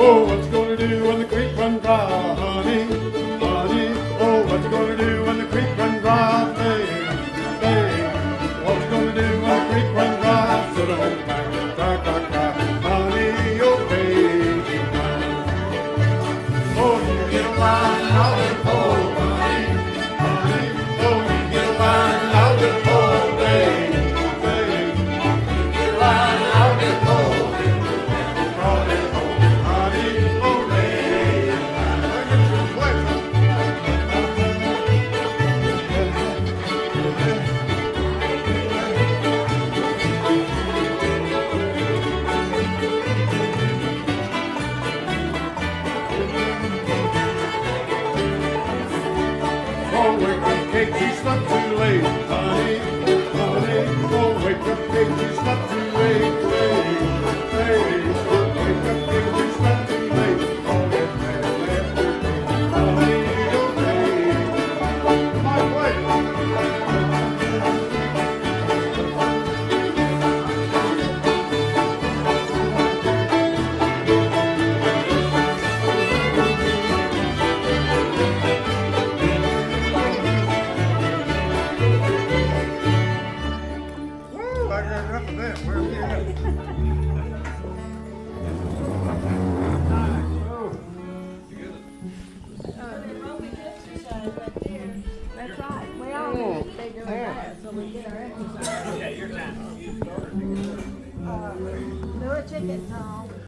Oh, you gonna do when the creek runs dry, honey? Honey, oh, what you gonna do wake up, Kate, Woo, I got enough of that. Where's the other? That's right. We all need to stay doing that so we get our exercise. Yeah, your time. Uh, Do a chicken song.